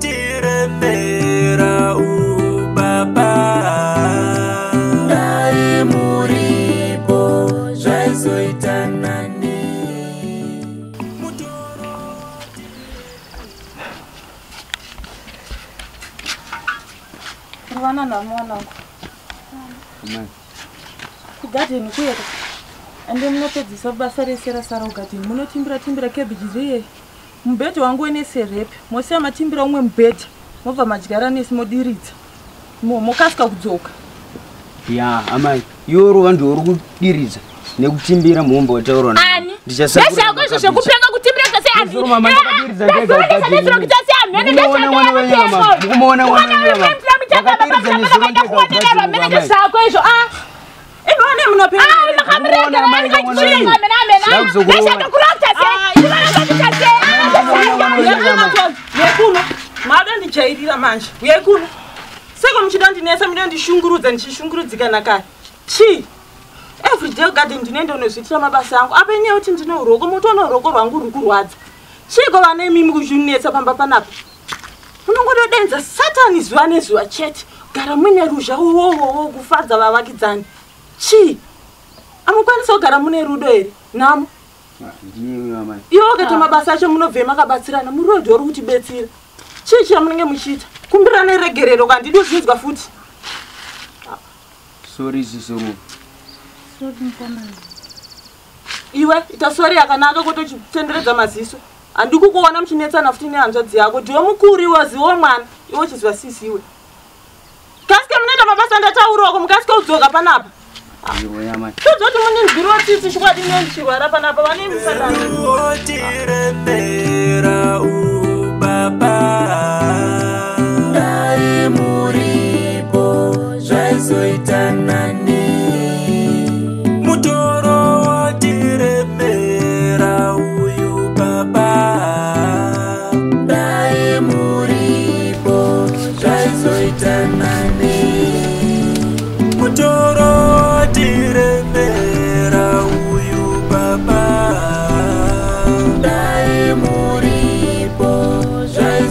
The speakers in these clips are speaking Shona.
wotiremera ubaba. Dai muripo zvaizoita nani rivana nhamo wanangu kugadheni kuyeka ende munopedzisa basa rese rasara kugadheni munotimbira timbira kebhiji ziyeye mubhedha wangu weneserepe mosiya matimbira umwe mubhedha mobva madyara nesi modiridza mo mokasika kudzoka ya amai iworo vantu uri kudiridza nekutimbira muumba wataurwa ani zvako izvo zvekupenga kutimbira zvako izvo ivane munoyekuno mada ndijairira manje. Uyekuno seko muchida ndinesa muda ndishungurudza ndichishungurudzikana kare chii everyday garden ndinoenda unozviitira mabasa angu. Apa inyaya kuti ndine uroko? Motoona uroko rwangu ruri kurwadza. Chiiko vana imimi kuzvinetsa pamba panapa unongotodenza satani zuva nezuva chete. Gara muine ruzha wowowo kufadza vavakidzani. Chii amukwanisa kugara mune rudo here? Namo iwo kaita mabasa acho munobve makabatsirana murodhi ori kutibetsira chii chamunenge muchiita? Kumbirirana regerero kandidi uzvinzwa futi. Sori sisoro iwe ita sori yakanaka kutochitenderedza maziso. Handi kukuona muchinetsana futi nehanzvadzi yako ndiwe mukuru iwe ziwo mwana. Iwe chiziva sisi iwe. Kasike munoita mabasa ndataurako mukasike udzoka panapa tozoti muninzwiriwo tsitsi chikwadi nendichirwara panapa vane misarano wotiremera ubaba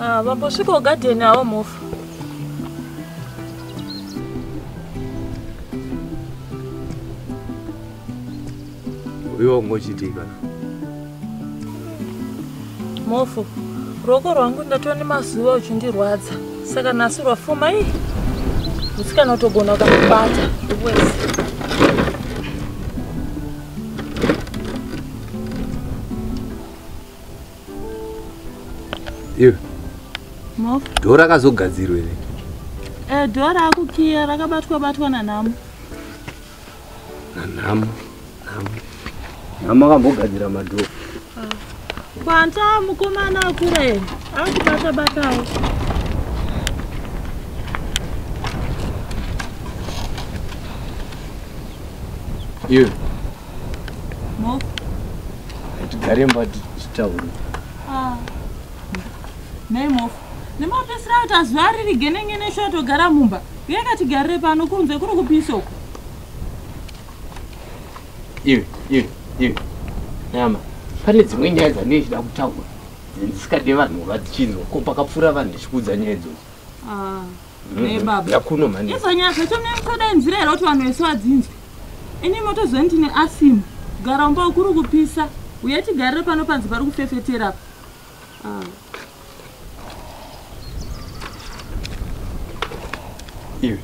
Ah, vambosvikawo gadheni hawo mofu iwo ngochitika. mofu ruoko rwangu ndatone mazuva uchindirwadza. Saka nhasi rwafuma ii musikana utogona ukamubata. Wese mofu ndo rakazogadzirwa ere. e dho raakukiya rakabatwa batwa nanhamo Nanhamo. Nhamo. namakambogadzira madhoo. Kwanta mukomana akura here akubata batawo. Iwe? Mofu tigare mba tichitaura. Nei mofu nemapesira kuti azuva riri genengene shotogara mumba. Yakatigarire pano kunze kuri kupisoko iwe iwe iwe. Nyama pane dzimwe nyaya dzandine chida kutaura. Dzisikade vanhu vadzichinzwa ko pakapfuura vanhu ndichikudza nyaya idzodzo? Yakuno mani izo nyaya zvacho munemutodai nzira here kuti vanhu vese vadzinzwe? Ini motozoni ndine asimu. Gara umba kuri kupisa. Uye tigarire pano panzi pari kufefetera iwe.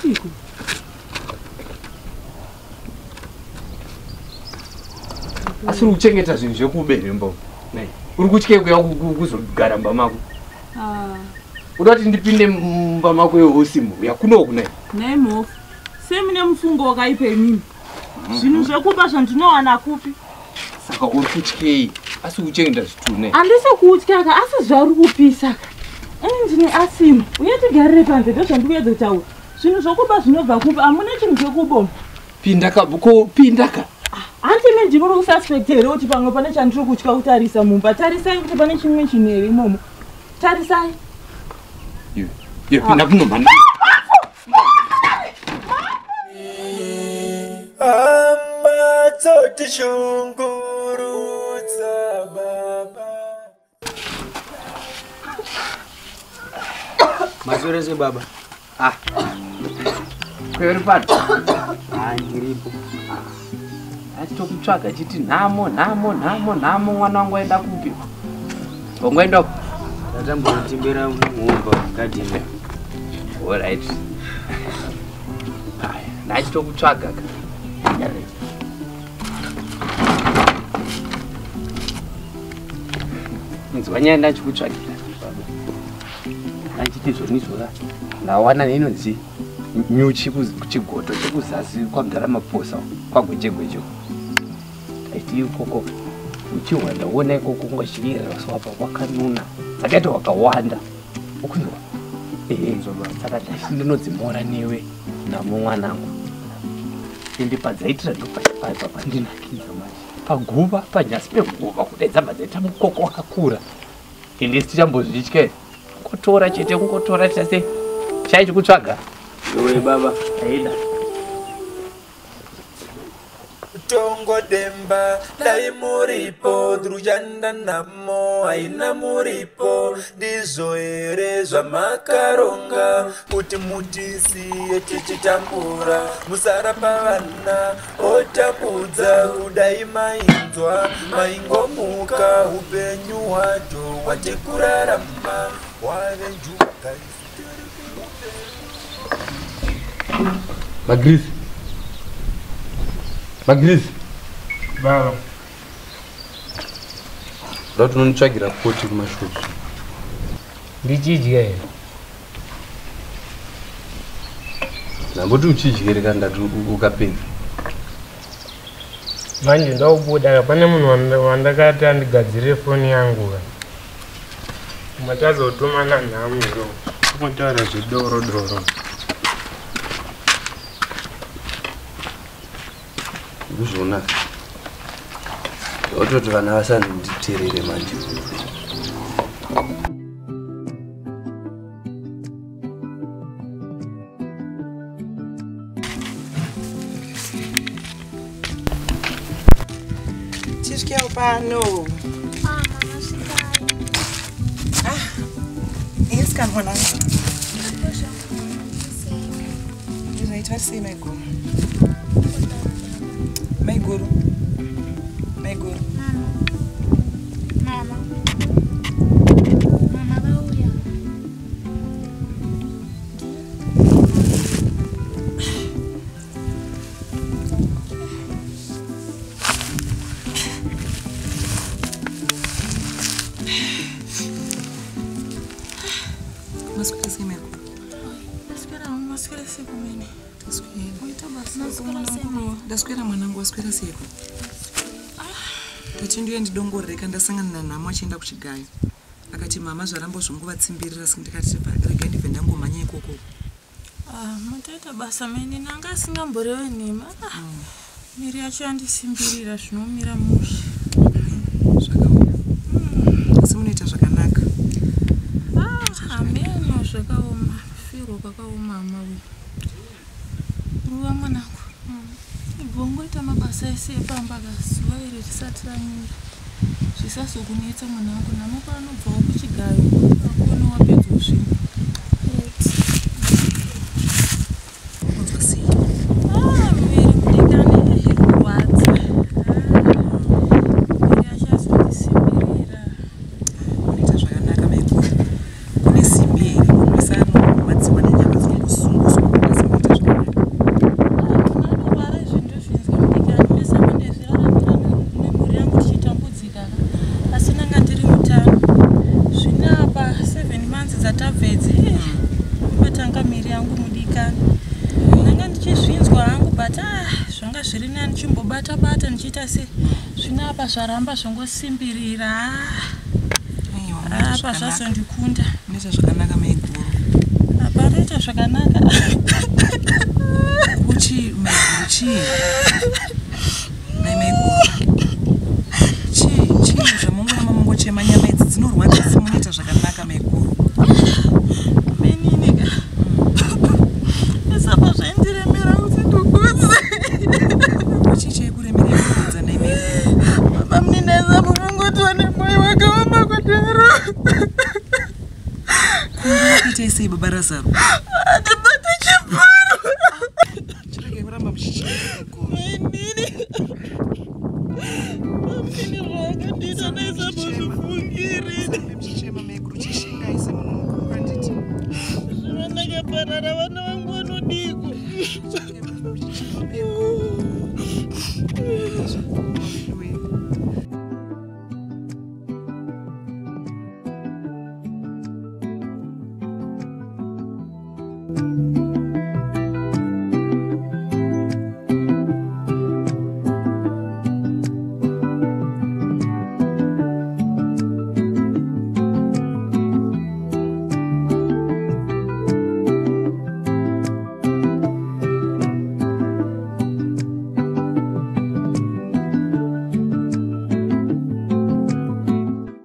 Chiko asi uri kuchengeta zvinhu zvekuberembo uri kutye kuya ku- ku- kuzogara mumba mako? Uda kuti ndipinde mumba mako yeosimu yakunoku nai? Nei mhofu semune mufungo wakaipa imimi zvinhu zvekupa zvandinowana kupi? Saka uri kutyei? Asi uchengeta zvitune handisi kutyaka. Asi zvauri kupisa ka? ini ndine asima uye tigarire panze ndozvandikuedza kutaura zvinhu zvokuba zvinobva kumba hamuna chinhu chekuboma pinda ka ko pinda ka hanti imi ndinori kususpect here kuti pamwe pane chandiri kutya kutarisa mumba? Tarisai kuti pane chimwe chinhu here imomo. Tarisai. Yo pinda kunomhanda hama dzotishungurudza masorese baba. Kweri pano? Ha ndiripo achitokutsvaga chiti nhamo nhamo nhamo nhamo mwana wangu aenda kupi? Ongoenda ndatambotimbira muumba gadhini orit ndachitokutsvaga ka? Inzwa nyaya ndachikutsvagira ndachiti zvonizvoka ndawana inonzi nyuchi kuchigoto chekuzasi kwagara maposa kwagwechegweche taiti ikoko uchihwa ndaona ikoko ngwachiviraaswapa kwakanuna dzakaita wakawanda. Ukunzwa ehe saka taiti ndinodzimora newe namo mwanangu. Ende padzaitira ndopaipa pandinakidza manje paguva panyasi peguva kudai dzamba dzaita mukoko wakakura ende sitichambozvitya kungotora chete kungotora tase chaichi kutsvaga iwe baba. Aida tongo demba dai muripo druchanda namo haina muripo. Ndizvo here zvamakaronga kuti mutisiye tichitambura. Musarapa vana otapudza kudai mainzwa. Maingomuka upenyu hwacho hwatikurarama. Hwave njuga magrisi magrisi baba. Da kuti unonitsvagira poti kumashopu ndichidya here namboti uchidyereka ndati ukapedza manje ndakubuda pane munhu wanda- wandakati andigadzirire foni yangu ka matazotumana nhamuro kumotaura zvidoro doro kuzviona ototi vana vasandonditerere manje. Tisvikewo pano yeskan mwanangu ndinoitwa sei maiguru maiguru maiguru Mama. Mama vauya. maswera sei maiguru Naswera maswera siku mene. Ndaswera mwanangu waswera seiko tachindiuya ndidongorereka ndasangana nanhamo achienda kuchigayo. Akati mama zvarambo zvongovatsimbirira saka ndikati rega ndibve ndangomhanya ikoko. Mataita basa mene nanga asingamborewe nhema Ah, miri yacho yandisimbirira zvinomira mushe ese epamba kazuva iri risati ranyura zvisazokunetsa mwanangu namoko anobvawo kuchigayo akuone wapedza zvino ndichiita sei zvino apa zvaramba zvongosimbirira. Apa zvazondikunda. Noita zvakanaka maiguru apa roita zvakanaka. Kuchi maiguru chii? sei baba razaro akabata chipfuro chirege kuramba muchichikumainini pamkeni raakandita naisambozvifungirinichema meguru chishingaise munhu mukuru anditi zvinonakaparara vanova